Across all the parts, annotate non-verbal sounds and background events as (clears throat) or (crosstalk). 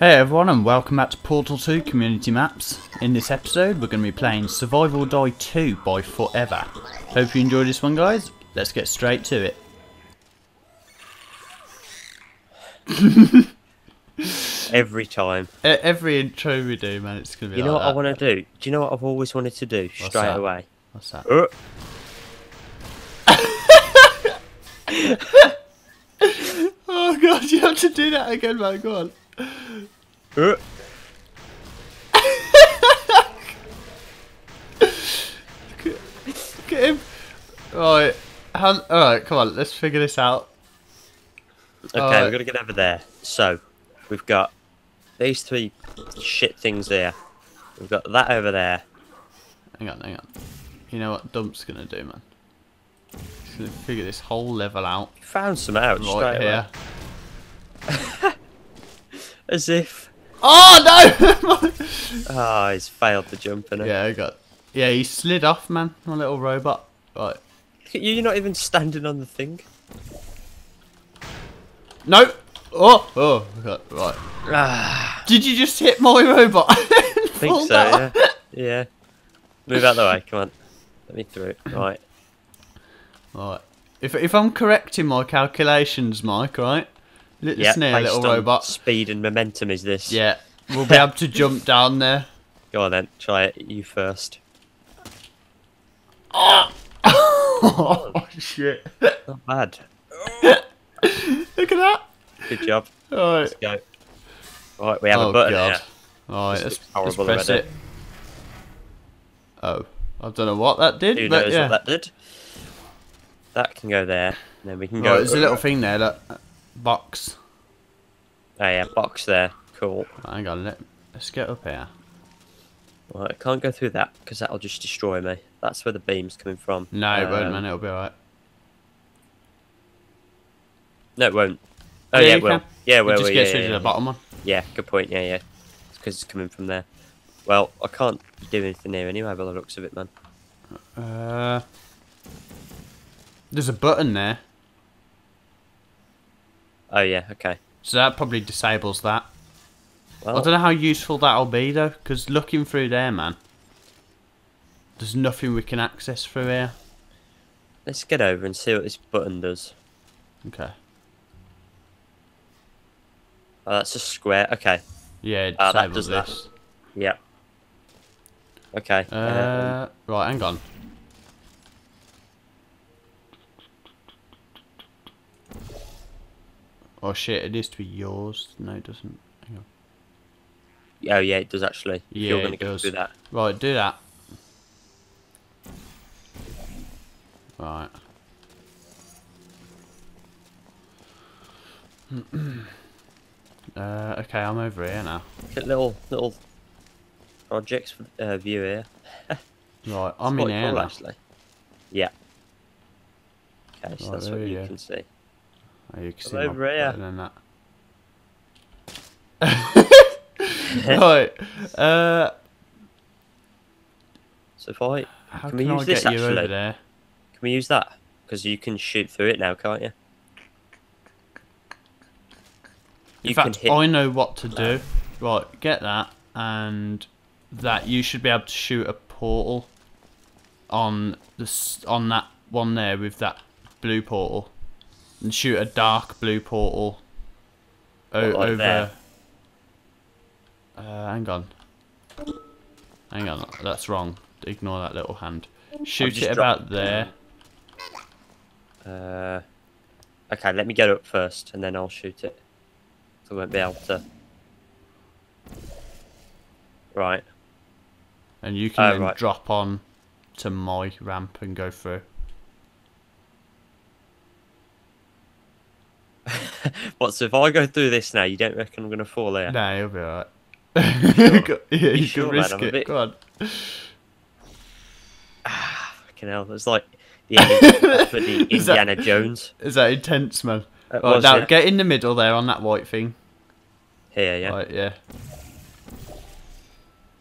Hey everyone and welcome back to Portal 2 Community Maps. In this episode we're going to be playing Survive or Die 2 by 4Ever. Hope you enjoyed this one guys. Let's get straight to it. (laughs) Every time. Every intro we do man it's going to be You know like what I want to do? Do you know what I've always wanted to do straight that? away? What's that? Uh, (laughs) Oh god you have to do that again man go on. Uh. Look at him. Right. Han- Alright come on let's figure this out. Okay, Alright. we've got to get over there. So, we've got these three shit things there. We've got that over there. Hang on hang on. You know what Dump's going to do man? He's to figure this whole level out Found some out right here. away. As if. Oh no! (laughs) Ah, he's failed the jump, innit? yeah, I got. Yeah, he slid off, man. My little robot. Right. You, (laughs) You're not even standing on the thing. No. Oh, oh. Got- Right. Ah, Did you just hit my robot? (laughs) I think so, yeah. Yeah. Move out the way, come on. Let me through. Right. Right. If if I'm correct in my calculations, Mike, right? Listen Yeah, here, little robot. speed and momentum is this. Yeah, we'll be able to (laughs) jump down there. Go on then, try it. You first. oh, (laughs) oh shit! Not bad. (laughs) Look at that. Good job. Right. Go. Right, we have oh a button god. here. Right, This let's, let's press already. it. Oh, I don't know what that did, Who knows yeah. what that did? That can go there. And then we can Right, go. there's a little thing there, that box. Oh yeah, box there. Cool. Hang on, let, let's get up here. Right, I can't go through that because that'll just destroy me. That's where the beam's coming from. No, it won't, Um, man. It'll be alright. No, it won't. Oh Yeah, yeah, it will. can. Yeah, It where just we? gets yeah, rid yeah, of the bottom one. Yeah, good point. Yeah, yeah. It's because it's coming from there. Well, I can't do anything here anyway by the looks of it, man. Uh, there's a button there, Oh yeah, okay. so that probably disables that. Well, I don't know how useful that'll be though, because looking through there, man, there's nothing we can access through here. let's get over and see what this button does. Okay. Oh, that's a square. Okay. Yeah, it Ah, that disables does that. this. Yep. Okay. um, Uh, right, hang on. Oh shit, it is to be yours. No, it doesn't. Hang on. oh yeah, it does actually. Yeah, you're it gonna go does. through that. Right, do that. Right. (clears throat) uh, okay, I'm over here now. Get little little projects for uh, view here. (laughs) Right, I'm in here now. actually. Yeah. Okay, so Right, that's what we you can see. Oh, you can I'm see my over here. button and that. (laughs) right. Uh, So if I how Can can, we I use this, get you over actually? there? can we use that? Because you can shoot through it now, can't you? In You fact, can hit. I know what to do. Right, get that, and that you should be able to shoot a portal on this on that one there with that blue portal, and shoot a dark blue portal o- like over. there? Uh, hang on. Hang on, that's wrong. Ignore that little hand. Shoot it about there. Uh, okay, let me get up first, and then I'll shoot it. So I won't be able to. Right. And you can Oh, right. drop on to my ramp and go through. (laughs) What? So if I go through this now, you don't reckon I'm gonna fall here? No, you'll be alright. sure? (laughs) yeah, you, You sure, can risk it. bit- Go on. Ah, fucking hell, it's like the Indiana, for the (laughs) Is that- Indiana Jones. Is that intense, man? It Right, was, now yeah. get in the middle there on that white thing. Here, yeah. Right, yeah.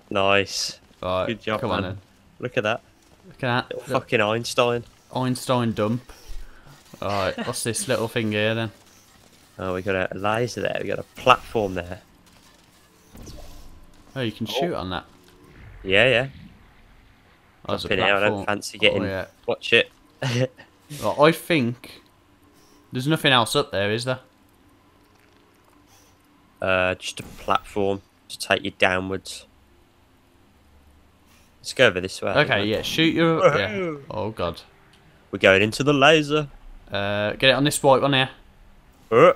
Nice. Right, Good job, come on man. then. Look at that. Look at that. Look, fucking Einstein. Einstein dump. Alright, what's this little thing here then? Oh, we got a laser there. We got a platform there. Oh, you can shoot on that. Yeah, yeah. Oh, there's a Been here, I don't fancy getting. Oh, yeah. Watch it. (laughs) Well, I think there's nothing else up there, is there? uh, just a platform to take you downwards. Let's go over this way. Okay, yeah. Shoot your. (laughs) Yeah. Oh god. We're going into the laser. Uh, get it on this white one here. Oh,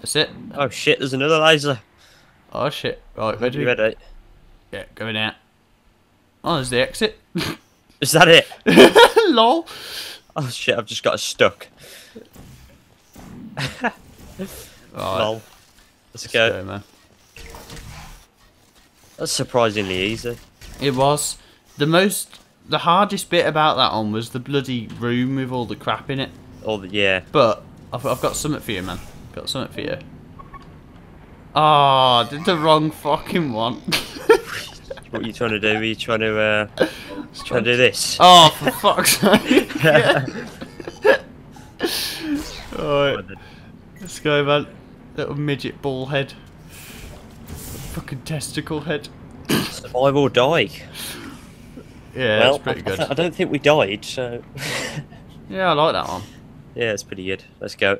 That's it. oh shit! There's another laser. Oh shit. Right, where do we? ready? Yeah, going out. Oh, there's the exit. (laughs) Is that it? (laughs) Lol. Oh shit! I've just got stuck. Right, Lol. Let's let's go. go, man. That's surprisingly easy. It was the most. The hardest bit about that one was the bloody room with all the crap in it. All the yeah. But I've, I've got something for you, man. Got something for you. Oh, did the wrong fucking one. (laughs) What are you trying to do? Are you trying to uh, trying to do this? (laughs) oh, for fuck's (laughs) sake. Alright, let's go, man. Little midget ball head. Fucking testicle head. Survive or die. Yeah, well, that's pretty I, good. I don't think we died, so Yeah, I like that one. yeah, it's pretty good. Let's go.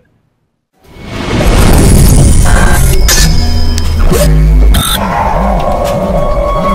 Oh, my God.